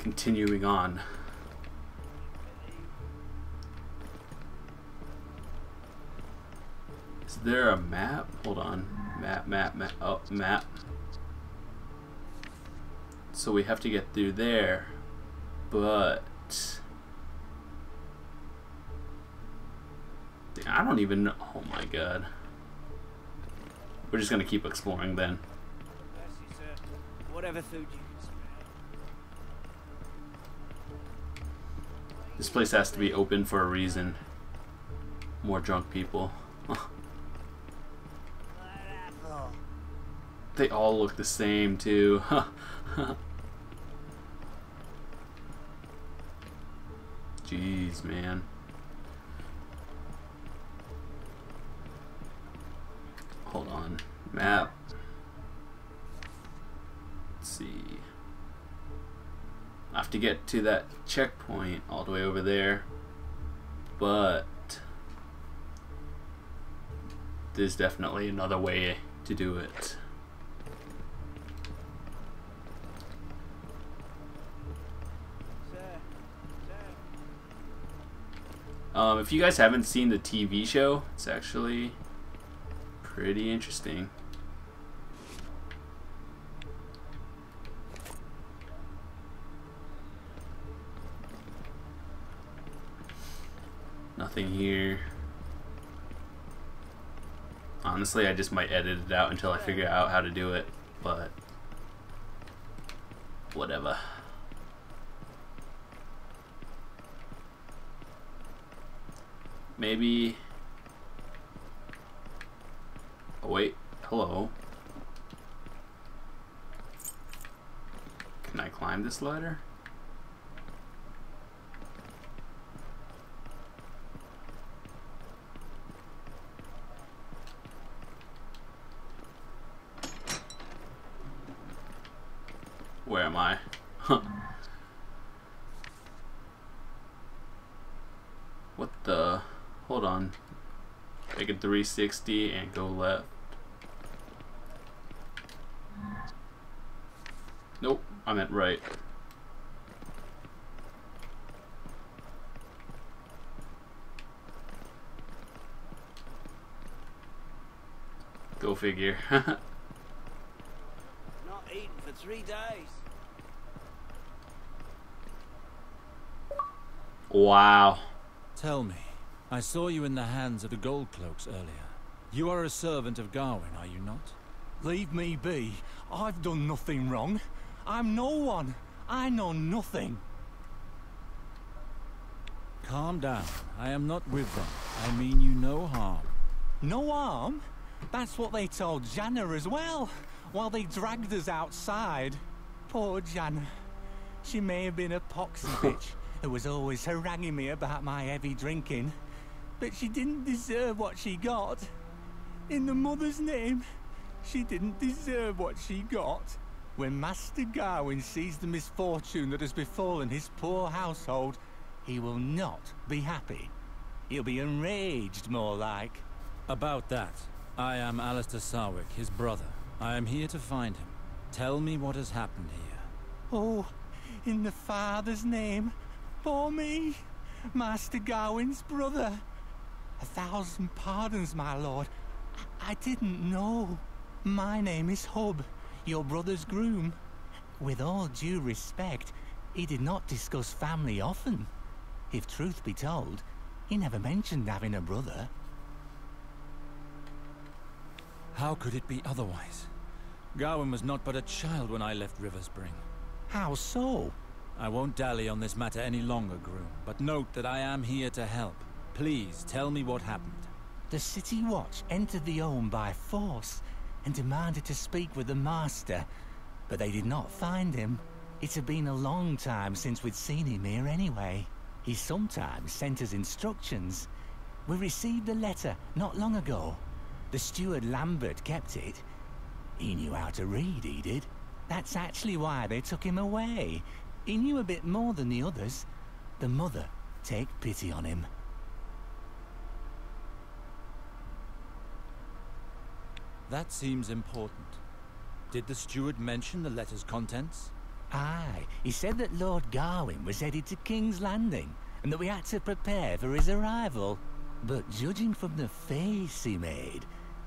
continuing on. Is there a map? Hold on. Map, map, map. Oh, map. So we have to get through there. But... I don't even know. Oh my god. We're just gonna keep exploring then. Whatever food you This place has to be open for a reason. More drunk people. they all look the same too. Jeez, man. Hold on. Map. Get to that checkpoint all the way over there. But there's definitely another way to do it. Um, if you guys haven't seen the TV show, it's actually pretty interesting. Nothing here. Honestly, I just might edit it out until I figure out how to do it, but whatever. Maybe. Oh, wait. Hello. Can I climb this ladder? Where am I? Huh. What the? Hold on. Make a 360 and go left. Nope, I meant right. Go figure. Not eaten for three days. wow. Tell me, I saw you in the hands of the Gold Cloaks earlier. You are a servant of Gawen, are you not? Leave me be. I've done nothing wrong. I'm no one. I know nothing. Calm down. I am not with them. I mean you no harm. No harm? That's what they told Jana as well, while they dragged us outside. Poor Jana. She may have been a poxy bitch who was always haranguing me about my heavy drinking, but she didn't deserve what she got. In the mother's name, she didn't deserve what she got. When Master Gawen sees the misfortune that has befallen his poor household, he will not be happy. He'll be enraged, more like. About that, I am Alester Sarwyck, his brother. I am here to find him. Tell me what has happened here. Oh, in the Father's name, for me, Master Gawen's brother. A thousand pardons, my lord. I, I didn't know. My name is Hub, your brother's groom. With all due respect, he did not discuss family often. If truth be told, he never mentioned having a brother. How could it be otherwise? Gawain was not but a child when I left Riverspring. How so? I won't dally on this matter any longer, Groom, but note that I am here to help. Please, tell me what happened. The City Watch entered the home by force and demanded to speak with the Master, but they did not find him. It had been a long time since we'd seen him here anyway. He sometimes sent us instructions. We received a letter not long ago. The steward Lambert kept it. He knew how to read, he did. That's actually why they took him away. He knew a bit more than the others. The mother take pity on him. That seems important. Did the steward mention the letter's contents? Aye, he said that Lord Gawen was headed to King's Landing and that we had to prepare for his arrival. But judging from the face he made,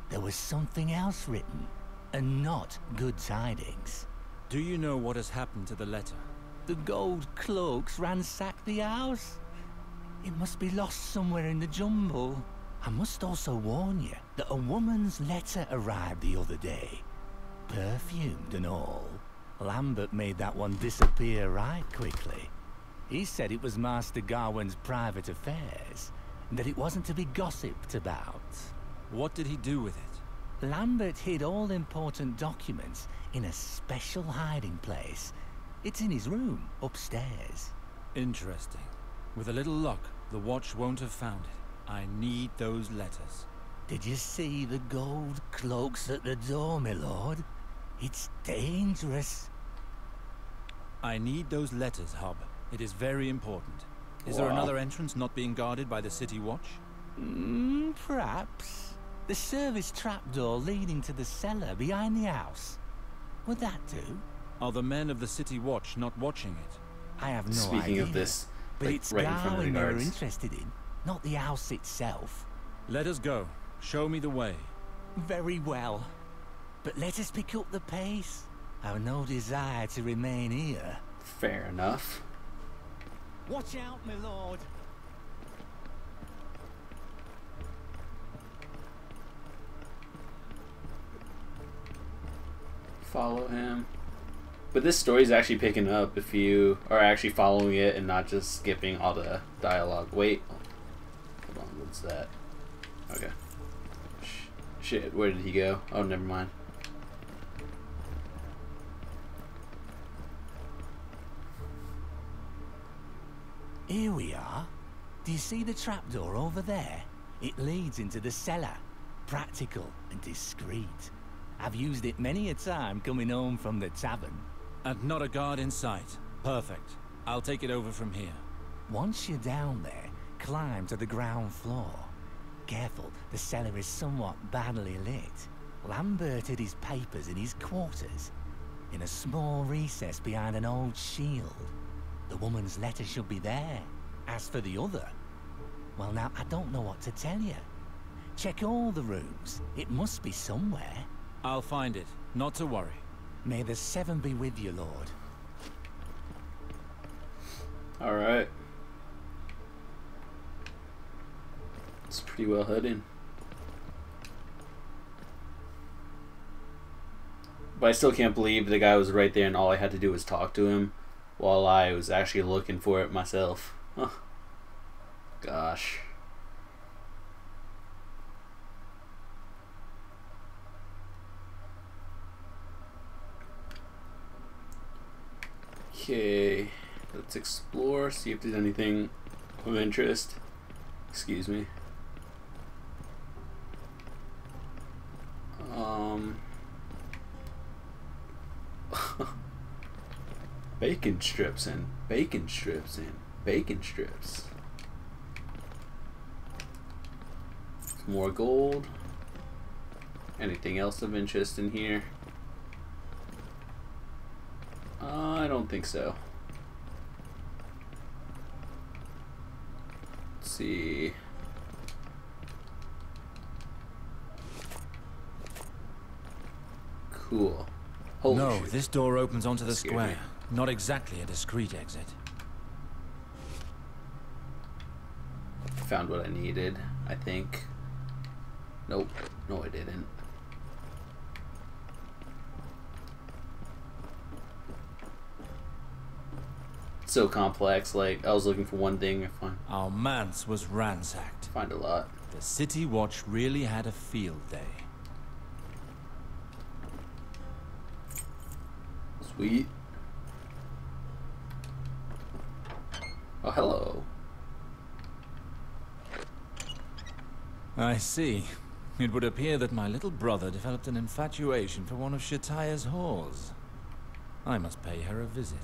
there was something else written, and not good tidings. Do you know what has happened to the letter? The gold cloaks ransacked the house. It must be lost somewhere in the jumble. I must also warn you that a woman's letter arrived the other day. Perfumed and all. Lambert made that one disappear right quickly. He said it was Master Gawen's private affairs, and that it wasn't to be gossiped about. What did he do with it? Lambert hid all important documents in a special hiding place. It's in his room, upstairs. Interesting. With a little luck, the watch won't have found it. I need those letters. Did you see the gold cloaks at the door, my lord? It's dangerous. I need those letters, Hub. It is very important. Is there another entrance not being guarded by the city watch? Mm, perhaps. The service trapdoor leading to the cellar behind the house. Would that do? Are the men of the city watch not watching it? I have no Speaking idea. Speaking of this, but like, it's right in front of the Gawen they were guards. interested in, not the house itself. Let us go. Show me the way. Very well. But let us pick up the pace. I've no desire to remain here. Fair enough. Watch out, my lord. Follow him. But this story is actually picking up if you are actually following it and not just skipping all the dialogue. Wait. Hold on, what's that? Okay. Sh- shit, where did he go? Oh, never mind. Here we are. Do you see the trapdoor over there? It leads into the cellar. Practical and discreet. I've used it many a time coming home from the tavern. And not a guard in sight. Perfect. I'll take it over from here. Once you're down there, climb to the ground floor. Careful, the cellar is somewhat badly lit. Lambert hid his papers in his quarters, in a small recess behind an old shield. The woman's letter should be there. As for the other, well now, I don't know what to tell you. Check all the rooms. It must be somewhere. I'll find it. Not to worry. May the seven be with you, Lord. Alright. It's pretty well hidden. But I still can't believe the guy was right there and all I had to do was talk to him while I was actually looking for it myself. Huh. Gosh. Okay, let's explore, see if there's anything of interest. Excuse me. Um. bacon strips and bacon strips and bacon strips. More gold. Anything else of interest in here? Uh, I don't think so. Let's see. Cool. Holy no, shit. this door opens onto the Scared me. square. Not exactly a discreet exit. Found what I needed, I think. Nope. No, I didn't. So complex. Like I was looking for one thing, I find Our manse was ransacked. find a lot. The city watch really had a field day. Sweet. Oh, hello. I see. It would appear that my little brother developed an infatuation for one of Chataya's whores. I must pay her a visit.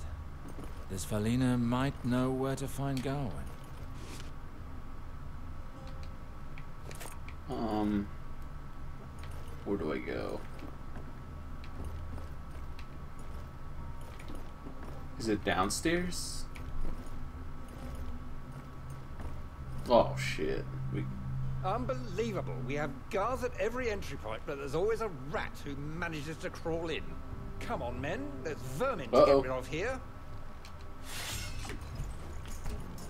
This Valina might know where to find Gawen. Um, where do I go? Is it downstairs? Oh shit. We, Unbelievable. We have guards at every entry point, but there's always a rat who manages to crawl in. Come on, men. There's vermin to Uh-oh. get rid of here.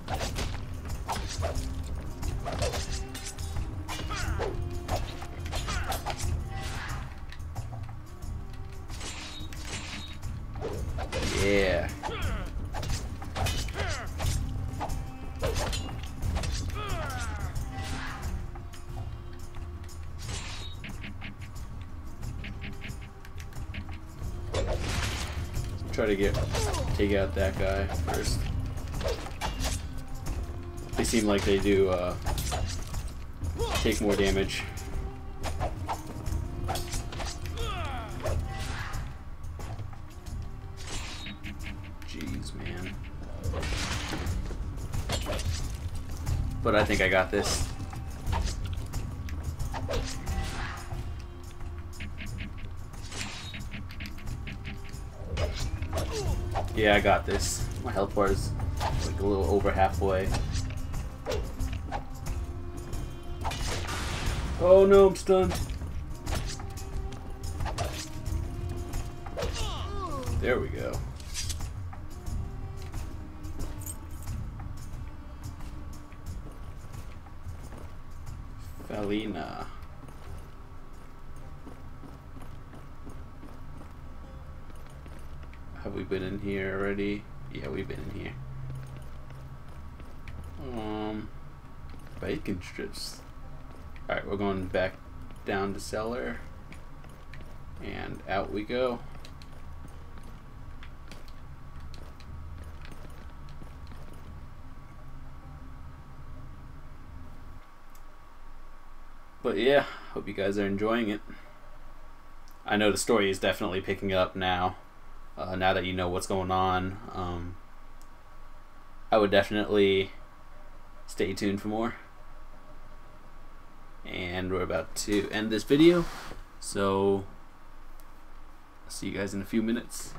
Yeah. Try to get take out that guy first. Seem like they do uh, take more damage. Jeez, man. But I think I got this. Yeah, I got this. My health bar is like a little over halfway. Oh no, I'm stunned. There we go. Felina. Have we been in here already? Yeah, we've been in here. Um, bacon strips. Alright, we're going back down to cellar. And out we go. But yeah, hope you guys are enjoying it. I know the story is definitely picking up now. Uh, now that you know what's going on, um, I would definitely stay tuned for more. And we're about to end this video, so see you guys in a few minutes.